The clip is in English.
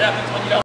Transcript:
happens when you don't.